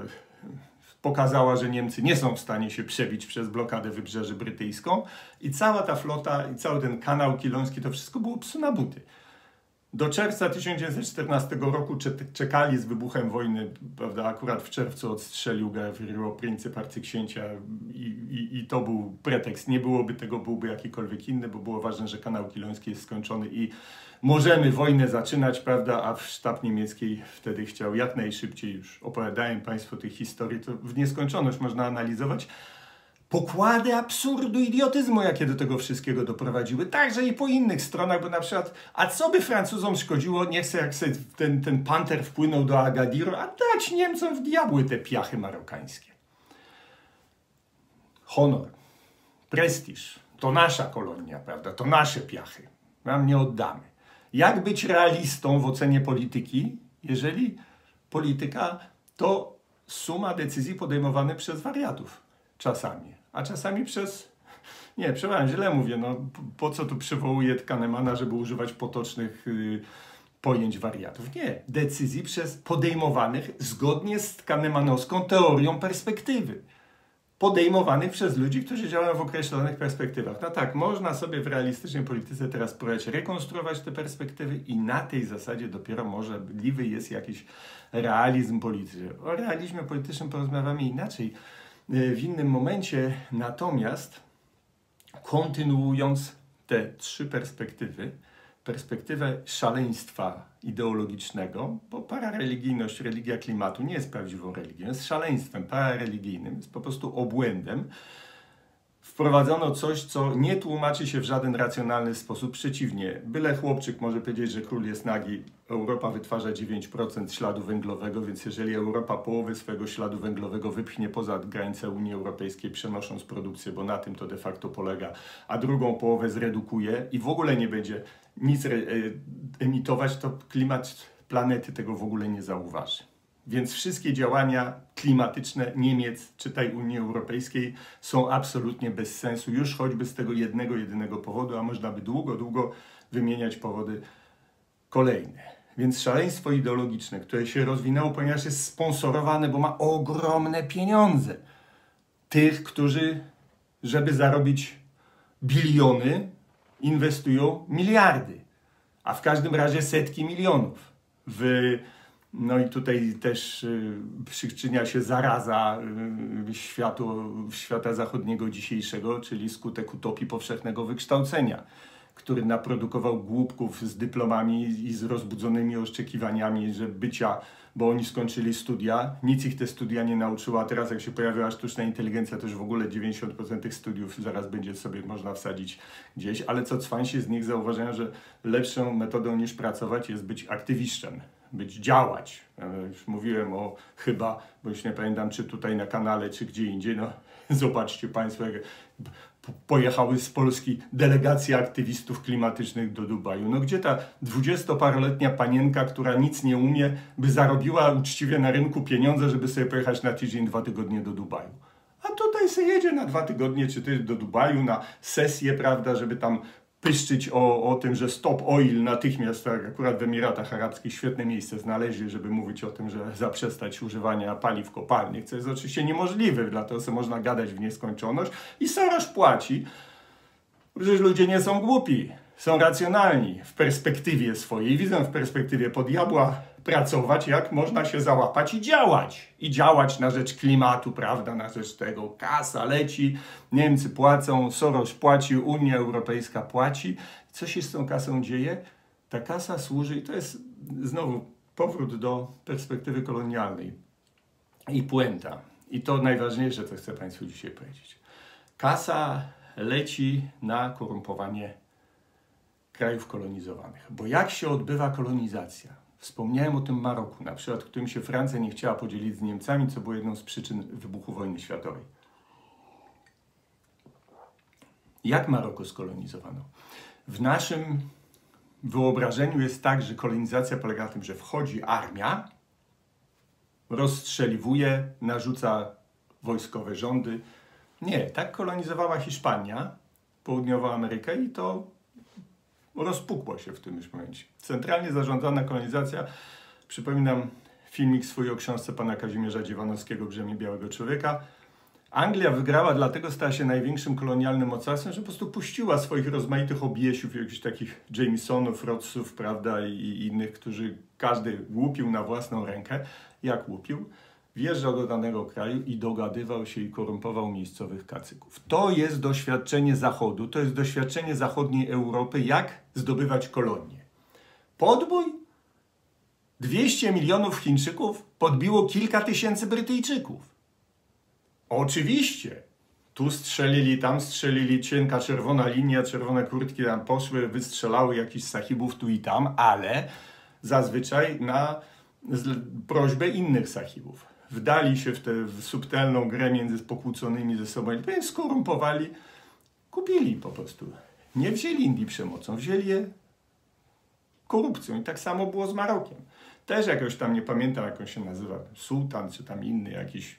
pokazała, że Niemcy nie są w stanie się przebić przez blokadę wybrzeży brytyjską i cała ta flota i cały ten kanał kiloński, to wszystko było psu na buty. Do czerwca 1914 roku czekali z wybuchem wojny, prawda, akurat w czerwcu odstrzelił Gavrilo pryncyp arcyksięcia i, i, i to był pretekst. Nie byłoby tego, byłby jakikolwiek inny, bo było ważne, że kanał kiloński jest skończony i możemy wojnę zaczynać, prawda, a sztab niemiecki wtedy chciał jak najszybciej, już opowiadałem Państwu tych historii, to w nieskończoność można analizować, pokłady absurdu, idiotyzmu, jakie do tego wszystkiego doprowadziły, także i po innych stronach, bo na przykład, a co by Francuzom szkodziło, nie chcę jak sobie ten, ten panter wpłynął do Agadiru, a dać Niemcom w diabły te piachy marokańskie. Honor, prestiż, to nasza kolonia, prawda, to nasze piachy, nam nie oddamy. Jak być realistą w ocenie polityki, jeżeli polityka to suma decyzji podejmowanych przez wariatów czasami, a czasami przez. Nie, przepraszam, źle mówię. No, po co tu przywołuję Kahnemana, żeby używać potocznych y, pojęć wariatów? Nie. Decyzji przez podejmowanych zgodnie z kahnemanowską teorią perspektywy podejmowanych przez ludzi, którzy działają w określonych perspektywach. No tak, można sobie w realistycznej polityce teraz próbować rekonstruować te perspektywy i na tej zasadzie dopiero możliwy jest jakiś realizm polityczny. O realizmie politycznym porozmawiamy inaczej w innym momencie, natomiast kontynuując te trzy perspektywy, perspektywę szaleństwa ideologicznego, bo parareligijność, religia klimatu nie jest prawdziwą religią, jest szaleństwem parareligijnym, jest po prostu obłędem. Wprowadzono coś, co nie tłumaczy się w żaden racjonalny sposób. Przeciwnie, byle chłopczyk może powiedzieć, że król jest nagi, Europa wytwarza 9% śladu węglowego, więc jeżeli Europa połowę swojego śladu węglowego wypchnie poza granice Unii Europejskiej, przenosząc produkcję, bo na tym to de facto polega, a drugą połowę zredukuje i w ogóle nie będzie nic e, emitować, to klimat planety tego w ogóle nie zauważy. Więc wszystkie działania klimatyczne Niemiec, czytaj Unii Europejskiej, są absolutnie bez sensu, już choćby z tego jednego, jedynego powodu, a można by długo, długo wymieniać powody kolejne. Więc szaleństwo ideologiczne, które się rozwinęło, ponieważ jest sponsorowane, bo ma ogromne pieniądze. Tych, którzy, żeby zarobić biliony, inwestują miliardy, a w każdym razie setki milionów. W, no i tutaj też y, przyczynia się zaraza y, światu, świata zachodniego dzisiejszego, czyli skutek utopii powszechnego wykształcenia który naprodukował głupków z dyplomami i z rozbudzonymi oczekiwaniami, że bycia, bo oni skończyli studia, nic ich te studia nie nauczyła, a teraz jak się pojawiła sztuczna inteligencja, to już w ogóle 90% tych studiów zaraz będzie sobie można wsadzić gdzieś, ale co cwańsi z nich zauważają, że lepszą metodą niż pracować jest być aktywistą, być działać. już mówiłem o chyba, bo już nie pamiętam czy tutaj na kanale, czy gdzie indziej, no zobaczcie Państwo, jak pojechały z Polski delegacje aktywistów klimatycznych do Dubaju. No gdzie ta dwudziestoparoletnia panienka, która nic nie umie, by zarobiła uczciwie na rynku pieniądze, żeby sobie pojechać na tydzień, dwa tygodnie do Dubaju? A tutaj sobie jedzie na dwa tygodnie czy ty do Dubaju na sesję, prawda, żeby tam pyszczyć o, o tym, że Stop Oil natychmiast, tak, akurat w Emiratach Arabskich świetne miejsce znaleźli, żeby mówić o tym, że zaprzestać używania paliw kopalnych, co jest oczywiście niemożliwe, dlatego sobie można gadać w nieskończoność i Soros płaci. Przecież ludzie nie są głupi, są racjonalni w perspektywie swojej, widzą w perspektywie pod diabła pracować, jak można się załapać i działać. I działać na rzecz klimatu, prawda, na rzecz tego. Kasa leci, Niemcy płacą, Soros płaci, Unia Europejska płaci. Co się z tą kasą dzieje? Ta kasa służy, i to jest znowu powrót do perspektywy kolonialnej i puenta. I to najważniejsze, co chcę Państwu dzisiaj powiedzieć. Kasa leci na korumpowanie krajów kolonizowanych. Bo jak się odbywa kolonizacja? Wspomniałem o tym Maroku, na przykład, którym się Francja nie chciała podzielić z Niemcami, co było jedną z przyczyn wybuchu wojny światowej. Jak Maroko skolonizowano? W naszym wyobrażeniu jest tak, że kolonizacja polega na tym, że wchodzi armia, rozstrzeliwuje, narzuca wojskowe rządy. Nie, tak kolonizowała Hiszpania, południową Amerykę i to rozpukło się w tym już momencie. Centralnie zarządzana kolonizacja, przypominam filmik swój o książce pana Kazimierza Dziewanowskiego Brzemię Białego Człowieka. Anglia wygrała, dlatego stała się największym kolonialnym mocarstwem, że po prostu puściła swoich rozmaitych obiesiów, jakichś takich Jamesonów, Rodsów, prawda, i, i innych, którzy każdy łupił na własną rękę. Jak łupił? Wjeżdżał do danego kraju i dogadywał się i korumpował miejscowych kacyków. To jest doświadczenie Zachodu, to jest doświadczenie zachodniej Europy, jak zdobywać kolonie. Podbój 200 milionów Chińczyków podbiło kilka tysięcy Brytyjczyków. Oczywiście, tu strzelili, tam strzelili, cienka czerwona linia, czerwone kurtki tam poszły, wystrzelały jakiś sahibów tu i tam, ale zazwyczaj na prośbę innych sahibów wdali się w tę subtelną grę między pokłóconymi ze sobą, więc skorumpowali, kupili po prostu. Nie wzięli Indii przemocą, wzięli je korupcją. I tak samo było z Marokiem. Też jakoś tam, nie pamiętam jak on się nazywa, sułtan czy tam inny jakiś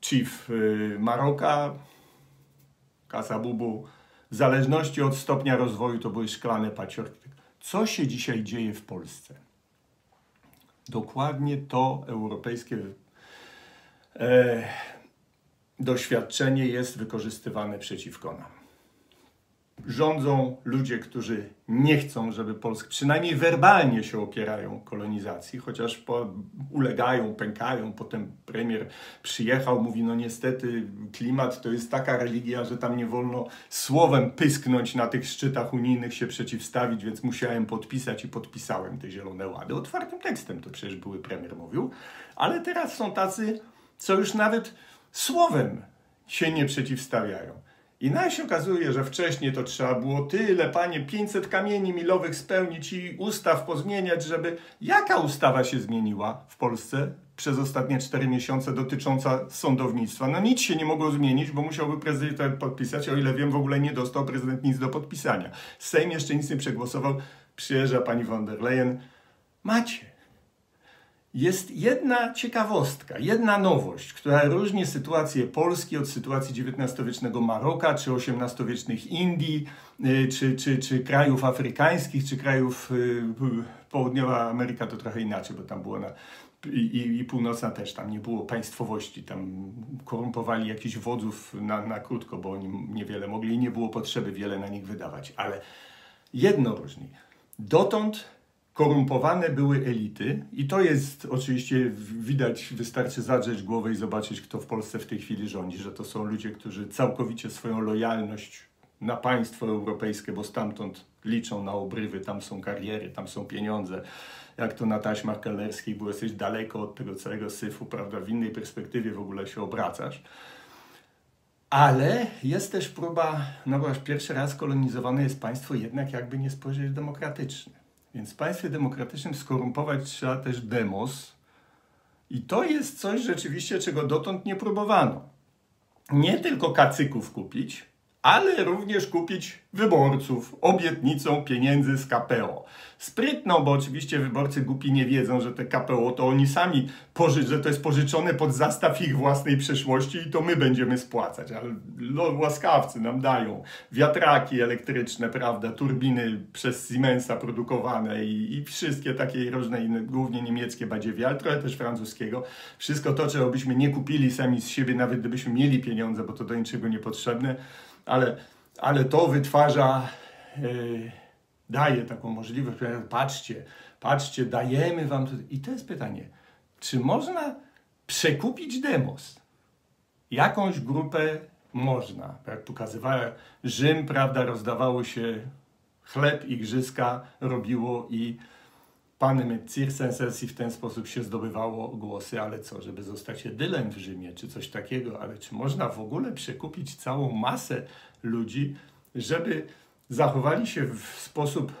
chief y, Maroka, Kasabubu. W zależności od stopnia rozwoju to były szklane paciorki. Co się dzisiaj dzieje w Polsce? Dokładnie to europejskie doświadczenie jest wykorzystywane przeciwko nam. Rządzą ludzie, którzy nie chcą, żeby Polska, przynajmniej werbalnie się opierają kolonizacji, chociaż po, ulegają, pękają. Potem premier przyjechał, mówi: No niestety, klimat to jest taka religia, że tam nie wolno słowem pysknąć na tych szczytach unijnych, się przeciwstawić, więc musiałem podpisać i podpisałem te zielone łady. Otwartym tekstem to przecież były premier mówił, ale teraz są tacy co już nawet słowem się nie przeciwstawiają. I nagle się okazuje, że wcześniej to trzeba było tyle, panie, 500 kamieni milowych spełnić i ustaw pozmieniać, żeby... Jaka ustawa się zmieniła w Polsce przez ostatnie 4 miesiące dotycząca sądownictwa? No nic się nie mogło zmienić, bo musiałby prezydent podpisać, o ile wiem, w ogóle nie dostał prezydent nic do podpisania. Sejm jeszcze nic nie przegłosował, przyjeżdża pani von der Leyen. Macie jest jedna ciekawostka, jedna nowość, która różni sytuację Polski od sytuacji XIX-wiecznego Maroka, czy XVIII-wiecznych Indii, y, czy, czy, czy krajów afrykańskich, czy krajów y, południowa Ameryka to trochę inaczej, bo tam było na, i, i, północna też, tam nie było państwowości, tam korumpowali jakichś wodzów na, na krótko, bo oni niewiele mogli i nie było potrzeby wiele na nich wydawać. Ale jedno różni. Dotąd korumpowane były elity i to jest oczywiście widać, wystarczy zadrzeć głowę i zobaczyć, kto w Polsce w tej chwili rządzi, że to są ludzie, którzy całkowicie swoją lojalność na państwo europejskie, bo stamtąd liczą na obrywy, tam są kariery, tam są pieniądze. Jak to na taśmach kelnerskich było, jesteś daleko od tego całego syfu, prawda, w innej perspektywie w ogóle się obracasz. Ale jest też próba, no bo pierwszy raz kolonizowane jest państwo jednak jakby nie spojrzeć demokratyczne. Więc w państwie demokratycznym skorumpować trzeba też demos. I to jest coś rzeczywiście, czego dotąd nie próbowano. Nie tylko kacyków kupić, ale również kupić wyborców obietnicą pieniędzy z KPO. Sprytno, bo oczywiście wyborcy głupi nie wiedzą, że te KPO to oni sami, poży- że to jest pożyczone pod zastaw ich własnej przeszłości i to my będziemy spłacać, ale łaskawcy nam dają wiatraki elektryczne, prawda, turbiny przez Siemensa produkowane i, i wszystkie takie różne inne, głównie niemieckie badziewie, ale trochę też francuskiego. Wszystko to, czego byśmy nie kupili sami z siebie, nawet gdybyśmy mieli pieniądze, bo to do niczego niepotrzebne, ale, ale to wytwarza, yy, daje taką możliwość, patrzcie, patrzcie, dajemy wam to. I to jest pytanie, czy można przekupić demos? Jakąś grupę można. Jak pokazywałem, Rzym, prawda, rozdawało się chleb, igrzyska robiło i panem Circenses i w ten sposób się zdobywało głosy, ale co, żeby zostać edylem w Rzymie, czy coś takiego, ale czy można w ogóle przekupić całą masę ludzi, żeby zachowali się w sposób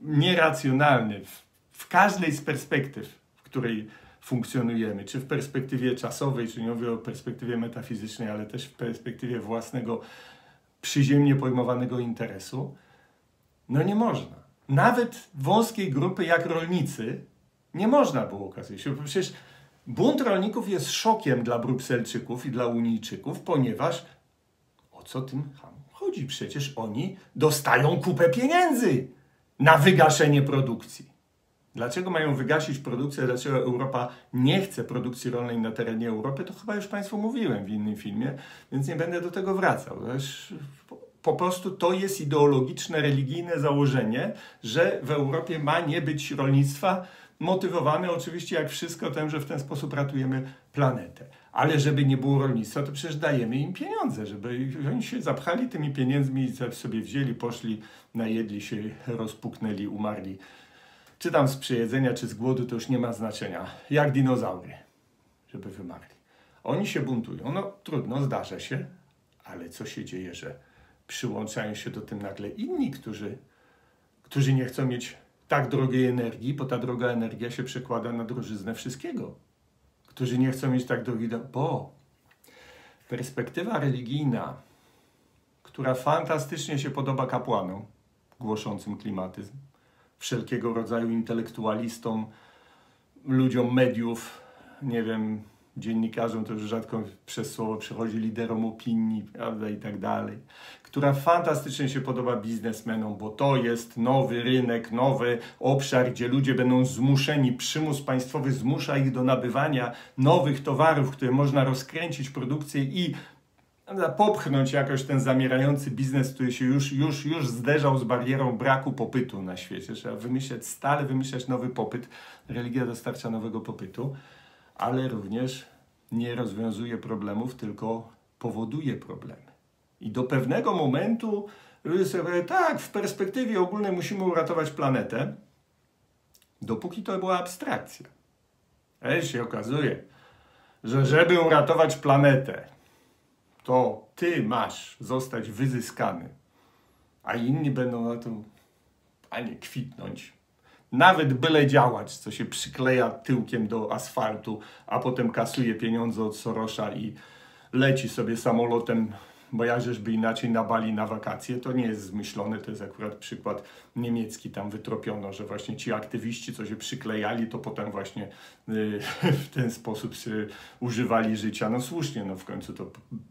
nieracjonalny, w każdej z perspektyw, w której funkcjonujemy, czy w perspektywie czasowej, czy nie mówię o perspektywie metafizycznej, ale też w perspektywie własnego przyziemnie pojmowanego interesu, no nie można. Nawet wąskiej grupy jak rolnicy nie można było okazać. Przecież bunt rolników jest szokiem dla Brukselczyków i dla Unijczyków, ponieważ o co tym chodzi? Przecież oni dostają kupę pieniędzy na wygaszenie produkcji. Dlaczego mają wygasić produkcję? Dlaczego Europa nie chce produkcji rolnej na terenie Europy? To chyba już Państwu mówiłem w innym filmie, więc nie będę do tego wracał. Po prostu to jest ideologiczne, religijne założenie, że w Europie ma nie być rolnictwa, motywowane oczywiście jak wszystko tym, że w ten sposób ratujemy planetę. Ale żeby nie było rolnictwa, to przecież dajemy im pieniądze, żeby oni się zapchali tymi pieniędzmi sobie wzięli, poszli, najedli się, rozpuknęli, umarli czy tam z przejedzenia, czy z głodu, to już nie ma znaczenia. Jak dinozaury, żeby wymarli. Oni się buntują. No trudno, zdarza się, ale co się dzieje, że przyłączają się do tym nagle inni, którzy, którzy nie chcą mieć tak drogiej energii, bo ta droga energia się przekłada na drożyznę wszystkiego. Którzy nie chcą mieć tak drogiej, bo perspektywa religijna, która fantastycznie się podoba kapłanom głoszącym klimatyzm, wszelkiego rodzaju intelektualistom, ludziom mediów, nie wiem, dziennikarzom, to już rzadko przez słowo przychodzi liderom opinii, prawda, i tak dalej, która fantastycznie się podoba biznesmenom, bo to jest nowy rynek, nowy obszar, gdzie ludzie będą zmuszeni, przymus państwowy zmusza ich do nabywania nowych towarów, które można rozkręcić produkcję i popchnąć jakoś ten zamierający biznes, który się już, już, już zderzał z barierą braku popytu na świecie. Trzeba wymyślać, stale wymyślać nowy popyt. Religia dostarcza nowego popytu, ale również nie rozwiązuje problemów, tylko powoduje problemy. I do pewnego momentu ludzie sobie tak, w perspektywie ogólnej musimy uratować planetę, dopóki to była abstrakcja. Ale się okazuje, że żeby uratować planetę, to ty masz zostać wyzyskany, a inni będą na tym, a nie kwitnąć. Nawet byle działać, co się przykleja tyłkiem do asfaltu, a potem kasuje pieniądze od Sorosza i leci sobie samolotem bo ja żeśmy inaczej na Bali na wakacje, to nie jest zmyślone, to jest akurat przykład niemiecki, tam wytropiono, że właśnie ci aktywiści, co się przyklejali, to potem właśnie y, w ten sposób używali życia. No słusznie, no w końcu to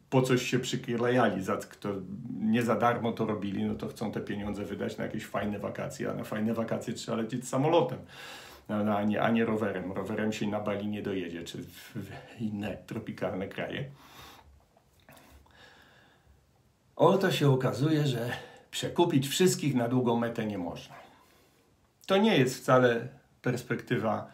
po coś się przyklejali, za, kto nie za darmo to robili, no to chcą te pieniądze wydać na jakieś fajne wakacje, a na fajne wakacje trzeba lecieć samolotem. No, a, nie, a nie rowerem. Rowerem się na Bali nie dojedzie, czy w inne tropikalne kraje. Oto się okazuje, że przekupić wszystkich na długą metę nie można. To nie jest wcale perspektywa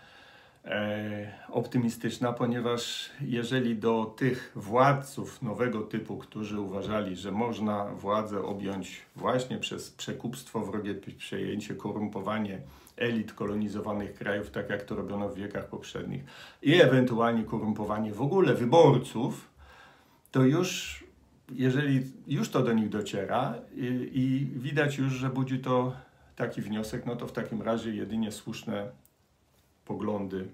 e, optymistyczna, ponieważ jeżeli do tych władców nowego typu, którzy uważali, że można władzę objąć właśnie przez przekupstwo, wrogie przejęcie, korumpowanie elit kolonizowanych krajów, tak jak to robiono w wiekach poprzednich, i ewentualnie korumpowanie w ogóle wyborców, to już jeżeli już to do nich dociera i, i, widać już, że budzi to taki wniosek, no to w takim razie jedynie słuszne poglądy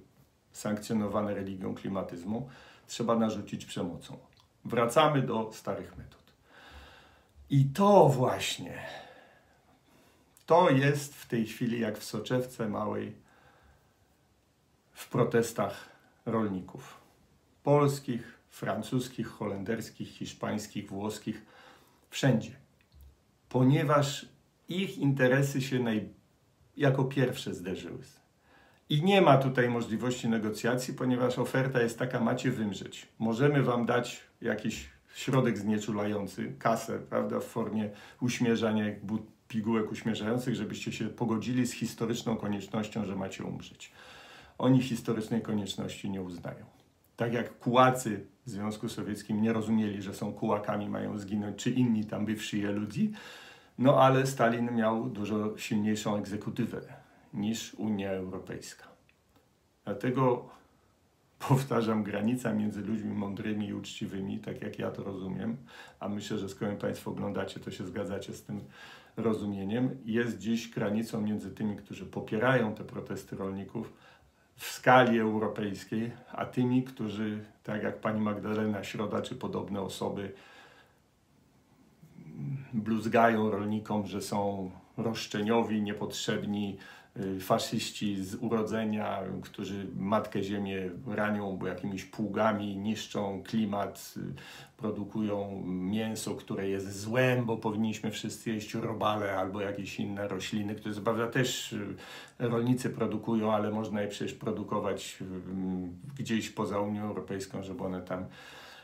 sankcjonowane religią klimatyzmu trzeba narzucić przemocą. Wracamy do starych metod. I to właśnie, to jest w tej chwili jak w soczewce małej w protestach rolników polskich, francuskich, holenderskich, hiszpańskich, włoskich, wszędzie. Ponieważ ich interesy się naj, jako pierwsze zderzyły. I nie ma tutaj możliwości negocjacji, ponieważ oferta jest taka, macie wymrzeć. Możemy wam dać jakiś środek znieczulający, kasę, prawda, w formie uśmierzania, pigułek uśmierzających, żebyście się pogodzili z historyczną koniecznością, że macie umrzeć. Oni historycznej konieczności nie uznają. Tak jak kułacy w Związku Sowieckim nie rozumieli, że są kułakami, mają zginąć, czy inni tam bywszy ludzi. No ale Stalin miał dużo silniejszą egzekutywę niż Unia Europejska. Dlatego powtarzam, granica między ludźmi mądrymi i uczciwymi, tak jak ja to rozumiem, a myślę, że skoro Państwo oglądacie, to się zgadzacie z tym rozumieniem, jest dziś granicą między tymi, którzy popierają te protesty rolników w skali europejskiej, a tymi, którzy, tak jak pani Magdalena Środa czy podobne osoby, bluzgają rolnikom, że są roszczeniowi, niepotrzebni, faszyści z urodzenia, którzy Matkę Ziemię ranią jakimiś pługami, niszczą klimat, y, produkują mięso, które jest złem, bo powinniśmy wszyscy jeść robale albo jakieś inne rośliny, które co też y, rolnicy produkują, ale można je przecież produkować gdzieś poza Unią Europejską, żeby one tam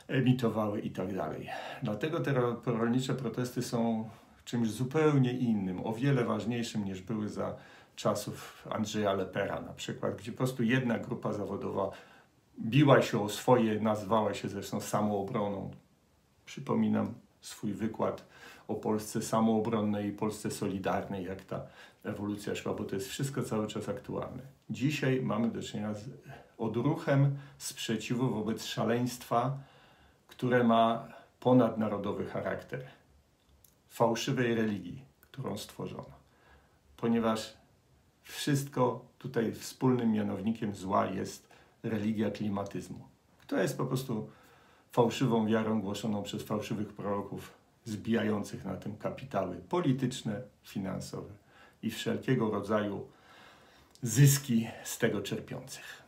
emitowały i tak dalej. Dlatego te rolnicze protesty są czymś zupełnie innym, o wiele ważniejszym niż były za czasów Andrzeja Lepera na przykład, gdzie po prostu jedna grupa zawodowa biła się o swoje, nazwała się zresztą samoobroną. Przypominam swój wykład o Polsce samoobronnej i Polsce solidarnej, jak ta ewolucja szła, bo to jest wszystko cały czas aktualne. Dzisiaj mamy do czynienia z odruchem sprzeciwu wobec szaleństwa, które ma ponadnarodowy charakter fałszywej religii, którą stworzono. Ponieważ wszystko tutaj wspólnym mianownikiem zła jest religia klimatyzmu, która jest po prostu fałszywą wiarą głoszoną przez fałszywych proroków, zbijających na tym kapitały polityczne, finansowe i wszelkiego rodzaju zyski z tego czerpiących.